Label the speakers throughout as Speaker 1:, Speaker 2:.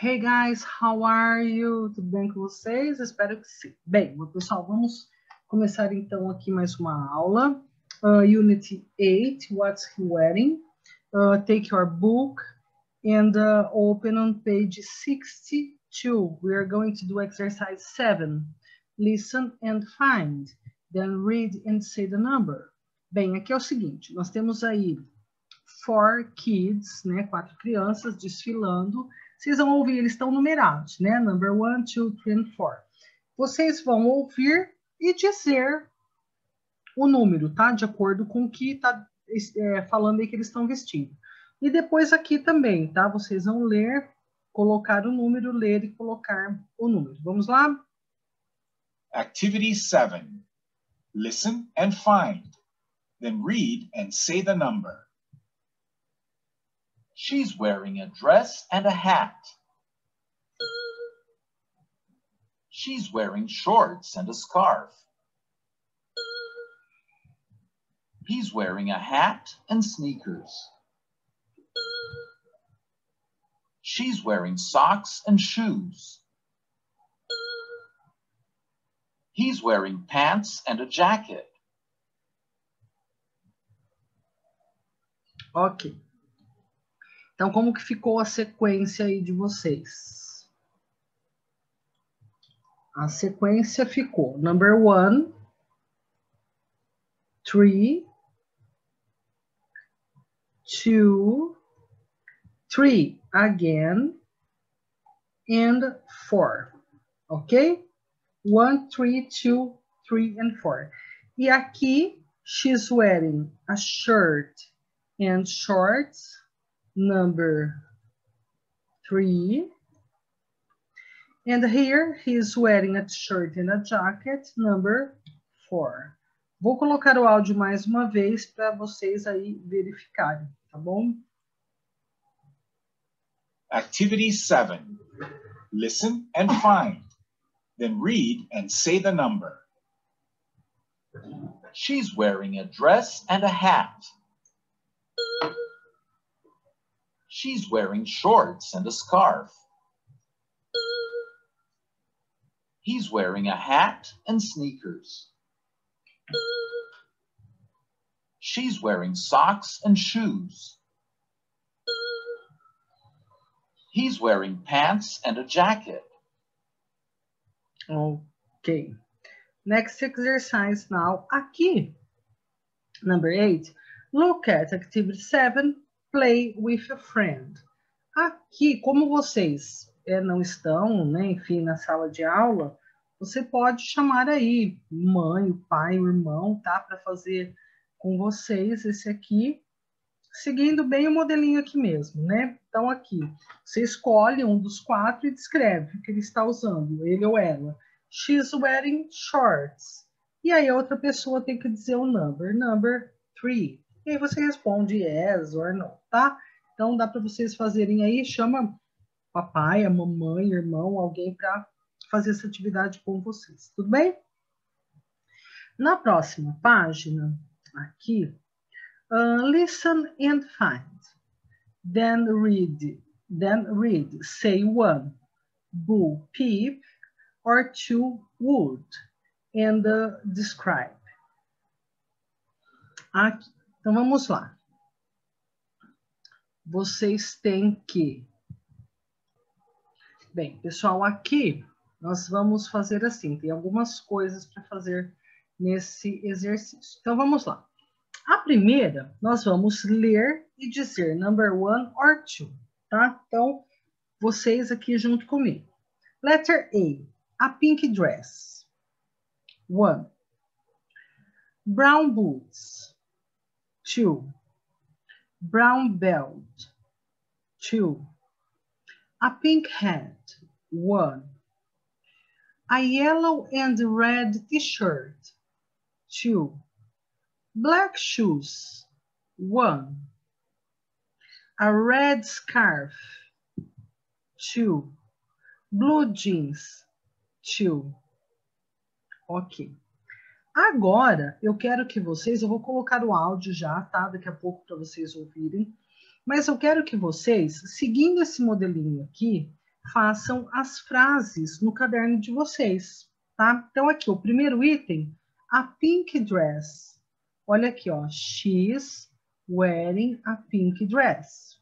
Speaker 1: Hey guys, how are you? Tudo bem com vocês? Espero que sim. Bem, pessoal, vamos começar então aqui mais uma aula. Uh, Unity 8, What's He Wearing? Uh, take your book and uh, open on page 62. We are going to do exercise 7. Listen and find. Then read and say the number. Bem, aqui é o seguinte, nós temos aí four kids, né, quatro crianças desfilando vocês vão ouvir, eles estão numerados, né? Number one, two, three, and four. Vocês vão ouvir e dizer o número, tá? De acordo com o que está é, falando aí que eles estão vestindo. E depois aqui também, tá? Vocês vão ler, colocar o número, ler e colocar o número. Vamos lá?
Speaker 2: Activity 7. Listen and find. Then read and say the number. She's wearing a dress and a hat. She's wearing shorts and a scarf. He's wearing a hat and sneakers. She's wearing socks and shoes. He's wearing pants and a jacket.
Speaker 1: Okay. Então, como que ficou a sequência aí de vocês? A sequência ficou number one, three, two, three again, and four. Ok? One, three, two, three, and four. E aqui, she's wearing a shirt and shorts number three. And here he's wearing a shirt and a jacket, number four. Vou colocar o áudio mais uma vez para vocês aí verificarem, tá bom?
Speaker 2: Activity 7. Listen and find. Then read and say the number. She's wearing a dress and a hat. She's wearing shorts and a scarf. He's wearing a hat and sneakers. She's wearing socks and shoes. He's wearing pants and a jacket.
Speaker 1: Okay. Next exercise now. Aqui, number eight, look at activity seven play with a friend. Aqui, como vocês é, não estão, né, enfim, na sala de aula, você pode chamar aí mãe, pai, irmão, tá? Para fazer com vocês esse aqui, seguindo bem o modelinho aqui mesmo, né? Então, aqui, você escolhe um dos quatro e descreve o que ele está usando, ele ou ela. She's wearing shorts. E aí a outra pessoa tem que dizer o number, number three. E aí você responde yes or no, tá? Então dá para vocês fazerem aí, chama papai, a mamãe, irmão, alguém para fazer essa atividade com vocês, tudo bem? Na próxima página, aqui, uh, listen and find. Then read, then read, say one, boo, peep, or two, wood, and uh, describe. Aqui, então vamos lá. Vocês têm que. Bem, pessoal, aqui nós vamos fazer assim, tem algumas coisas para fazer nesse exercício. Então vamos lá. A primeira, nós vamos ler e dizer number one or two, tá? Então, vocês aqui junto comigo. Letter A, a pink dress. One. Brown boots. Two. Brown belt, two. A pink hat, one. A yellow and red t-shirt, two. Black shoes, one. A red scarf, two. Blue jeans, two. Ok. Agora, eu quero que vocês, eu vou colocar o áudio já, tá? Daqui a pouco para vocês ouvirem. Mas eu quero que vocês, seguindo esse modelinho aqui, façam as frases no caderno de vocês, tá? Então, aqui, o primeiro item, a pink dress. Olha aqui, ó, she's wearing a pink dress.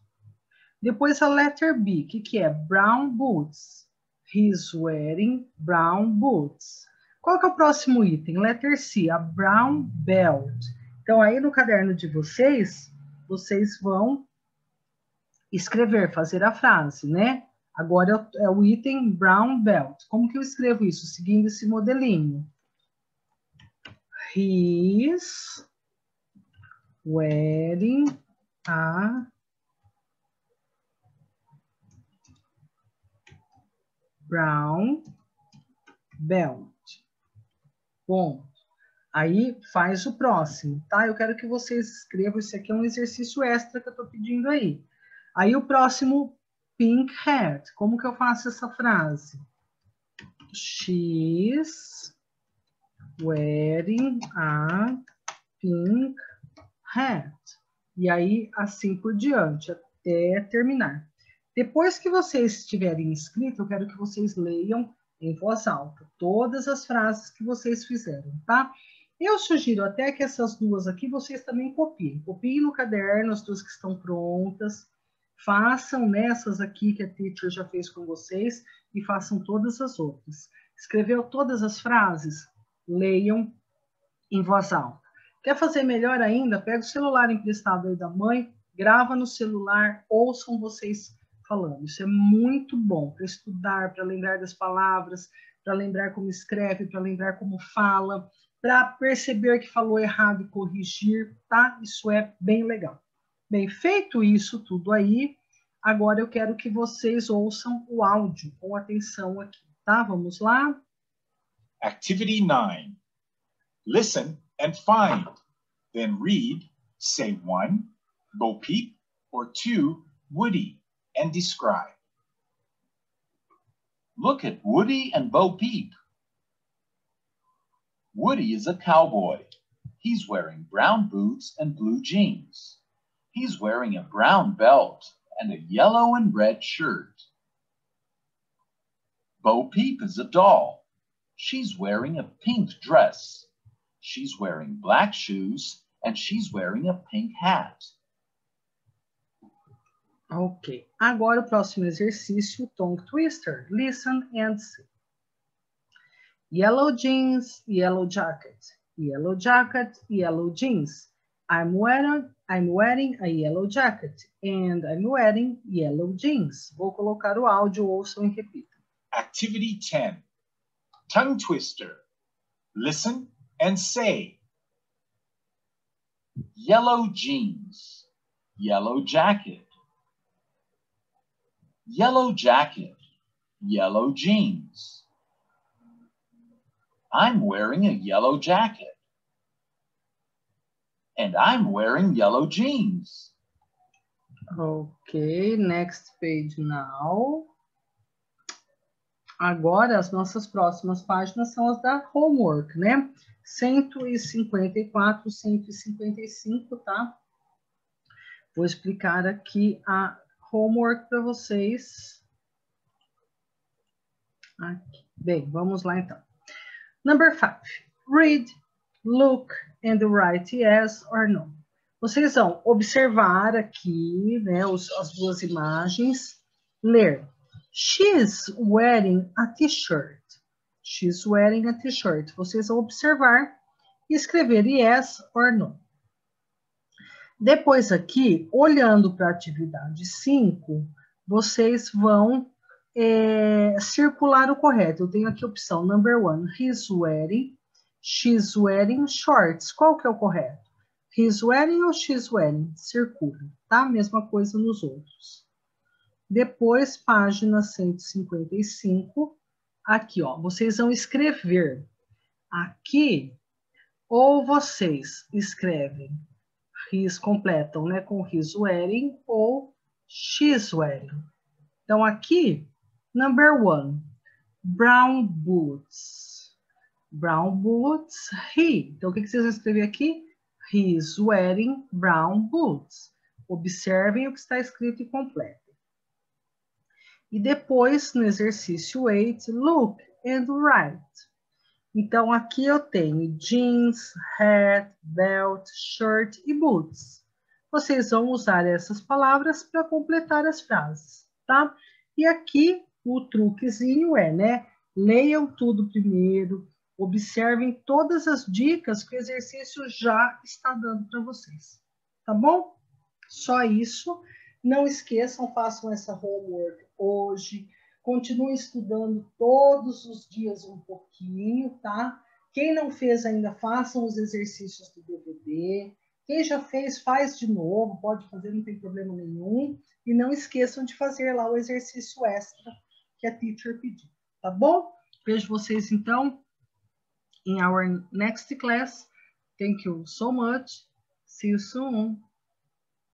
Speaker 1: Depois a letter B, que que é? Brown boots. He's wearing brown boots. Qual que é o próximo item? Letter C, a brown belt. Então, aí no caderno de vocês, vocês vão escrever, fazer a frase, né? Agora é o item brown belt. Como que eu escrevo isso? Seguindo esse modelinho. He's wearing a brown belt. Bom, aí faz o próximo, tá? Eu quero que vocês escrevam, isso aqui é um exercício extra que eu estou pedindo aí. Aí o próximo, pink hat. Como que eu faço essa frase? She's wearing a pink hat. E aí, assim por diante, até terminar. Depois que vocês estiverem inscritos, eu quero que vocês leiam em voz alta todas as frases que vocês fizeram, tá? Eu sugiro até que essas duas aqui vocês também copiem. Copiem no caderno as duas que estão prontas. Façam nessas aqui que a teacher já fez com vocês e façam todas as outras. Escreveu todas as frases? Leiam em voz alta. Quer fazer melhor ainda? Pega o celular emprestado aí da mãe, grava no celular, ouçam vocês falando. Isso é muito bom para estudar, para lembrar das palavras, para lembrar como escreve, para lembrar como fala, para perceber que falou errado e corrigir, tá? Isso é bem legal. Bem, feito isso tudo aí, agora eu quero que vocês ouçam o áudio com atenção aqui, tá? Vamos lá?
Speaker 2: Activity 9. Listen and find. Then read, say one, Bo Peep, or two, Woody, and describe.
Speaker 3: Look at Woody and Bo Peep. Woody is a cowboy. He's wearing brown boots and blue jeans. He's wearing a brown belt and a yellow and red shirt. Bo Peep is a doll. She's wearing a pink dress. She's wearing black shoes and she's wearing a pink hat.
Speaker 1: Ok. Agora o próximo exercício, tongue twister. Listen and see. Yellow jeans, yellow jacket. Yellow jacket, yellow jeans. I'm wearing, I'm wearing a yellow jacket and I'm wearing yellow jeans. Vou colocar o áudio, ouçam e repitam.
Speaker 2: Activity 10. Tongue twister. Listen and say.
Speaker 3: Yellow jeans, yellow jacket. Yellow jacket, yellow jeans. I'm wearing a yellow jacket. And I'm wearing yellow jeans.
Speaker 1: Ok, next page now. Agora, as nossas próximas páginas são as da homework, né? 154, 155, tá? Vou explicar aqui a homework para vocês. Aqui. Bem, vamos lá então. Number five. Read, look and write yes or no. Vocês vão observar aqui, né, os, as duas imagens, ler. She's wearing a t-shirt. She's wearing a t-shirt. Vocês vão observar e escrever yes or no. Depois aqui, olhando para a atividade 5, vocês vão é, circular o correto. Eu tenho aqui a opção number one, he's wearing, she's wearing shorts. Qual que é o correto? He's wearing ou she's wearing? Circula, tá? Mesma coisa nos outros. Depois, página 155, aqui, ó, vocês vão escrever. Aqui, ou vocês escrevem his completam, né, com his wearing ou she's wearing. Então, aqui, number one, brown boots. Brown boots, he. Então, o que, vocês vão escrever aqui? He is wearing brown boots. Observem o que está escrito e completem. E depois, no exercício 8, look and write. Então, aqui eu tenho jeans, hat, belt, shirt e boots. Vocês vão usar essas palavras para completar as frases, tá? E aqui o truquezinho é, né? Leiam tudo primeiro, observem todas as dicas que o exercício já está dando para vocês, tá bom? Só isso. Não esqueçam, façam essa homework hoje, Continue estudando todos os dias um pouquinho, tá? Quem não fez ainda, façam os exercícios do DVD. Quem já fez, faz de novo, pode fazer, não tem problema nenhum. E não esqueçam de fazer lá o exercício extra que a teacher pediu, tá bom? Vejo vocês então in our next class. Thank you so much. See you soon.